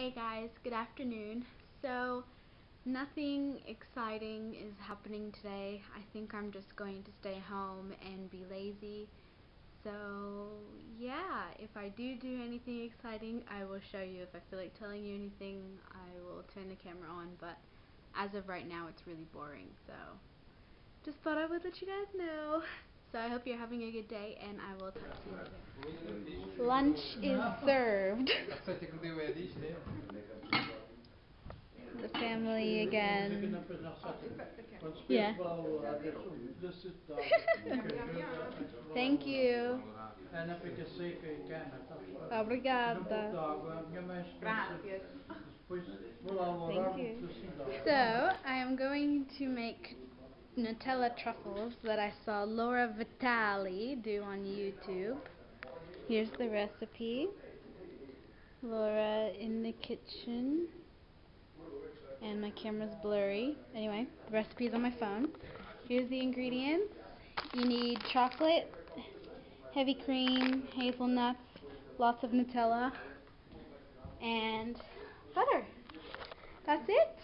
Hey guys, good afternoon. So, nothing exciting is happening today. I think I'm just going to stay home and be lazy. So, yeah, if I do do anything exciting, I will show you. If I feel like telling you anything, I will turn the camera on, but as of right now, it's really boring. So, just thought I would let you guys know. So I hope you're having a good day, and I will talk to you later. Lunch is served. the family again. Yeah. Thank you. Obrigada. Thank you. So, I am going to make Nutella truffles that I saw Laura Vitale do on YouTube. Here's the recipe. Laura in the kitchen. And my camera's blurry. Anyway, the recipe is on my phone. Here's the ingredients. You need chocolate, heavy cream, hazelnuts, lots of Nutella, and butter. That's it.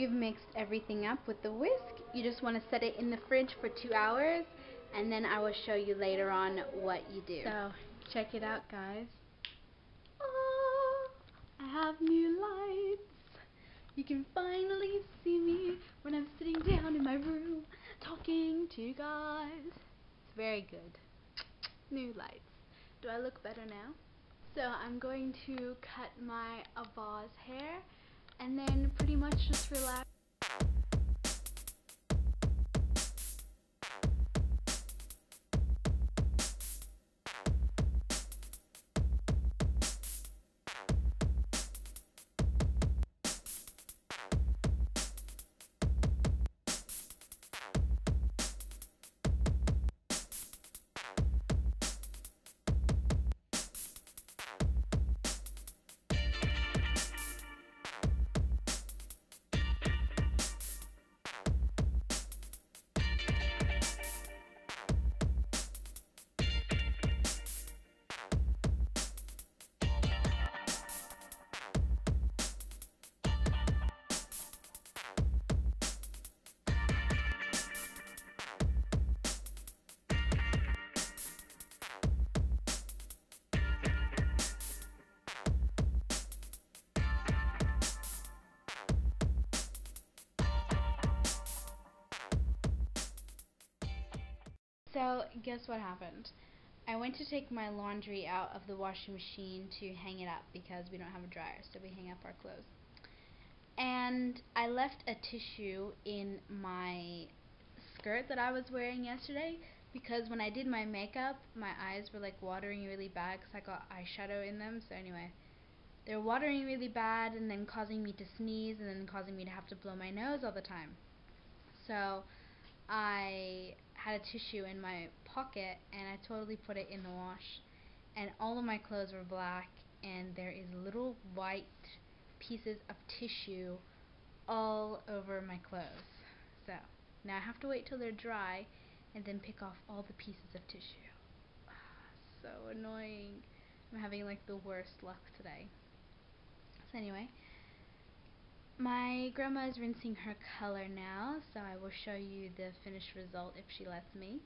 You've mixed everything up with the whisk, you just want to set it in the fridge for two hours and then I will show you later on what you do. So check it out guys. Oh, I have new lights. You can finally see me when I'm sitting down in my room talking to you guys. It's very good. New lights. Do I look better now? So I'm going to cut my Avó's hair and then pretty much just relax. So, guess what happened? I went to take my laundry out of the washing machine to hang it up because we don't have a dryer, so we hang up our clothes. And I left a tissue in my skirt that I was wearing yesterday because when I did my makeup, my eyes were like watering really bad because I got eyeshadow in them. So anyway, they were watering really bad and then causing me to sneeze and then causing me to have to blow my nose all the time. So I had a tissue in my pocket and I totally put it in the wash and all of my clothes were black and there is little white pieces of tissue all over my clothes. So now I have to wait till they're dry and then pick off all the pieces of tissue. so annoying. I'm having like the worst luck today. So anyway, my grandma is rinsing her color now, so I will show you the finished result if she lets me.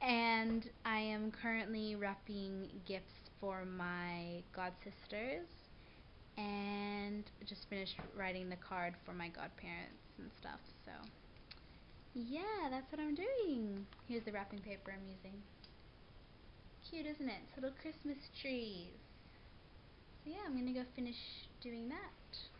And I am currently wrapping gifts for my god sisters and just finished writing the card for my godparents and stuff. So yeah, that's what I'm doing. Here's the wrapping paper I'm using. Cute, isn't it? It's little Christmas trees. So yeah, I'm gonna go finish doing that.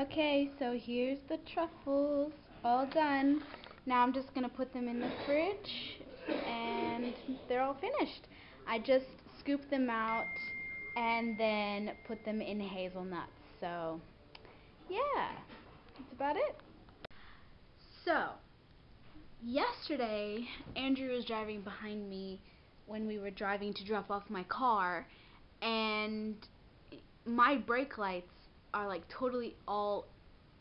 Okay, so here's the truffles, all done. Now I'm just going to put them in the fridge, and they're all finished. I just scooped them out and then put them in hazelnuts. So, yeah, that's about it. So, yesterday, Andrew was driving behind me when we were driving to drop off my car, and my brake lights are like totally all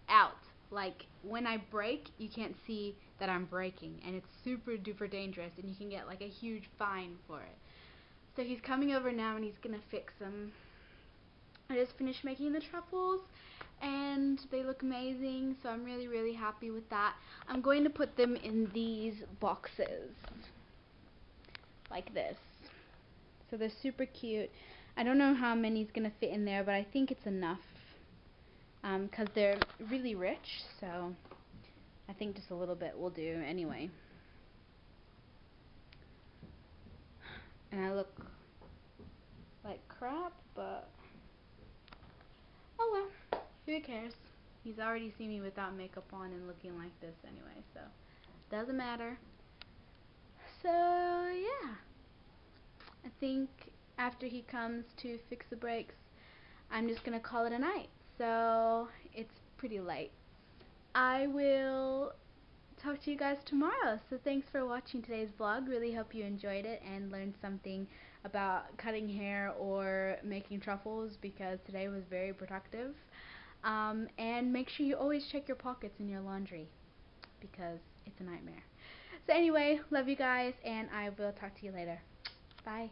out. Like when I brake, you can't see that I'm braking, and it's super duper dangerous, and you can get like a huge fine for it. So he's coming over now, and he's gonna fix them. I just finished making the truffles, and they look amazing, so I'm really, really happy with that. I'm going to put them in these boxes, like this. So they're super cute. I don't know how many is going to fit in there, but I think it's enough because um, they're really rich, so I think just a little bit will do anyway. And I look like crap, but oh well, who cares? He's already seen me without makeup on and looking like this anyway, so doesn't matter. So yeah, I think after he comes to fix the brakes, I'm just gonna call it a night so it's pretty late. I will talk to you guys tomorrow. So thanks for watching today's vlog. Really hope you enjoyed it and learned something about cutting hair or making truffles because today was very productive. Um, and make sure you always check your pockets in your laundry because it's a nightmare. So anyway, love you guys and I will talk to you later. Bye.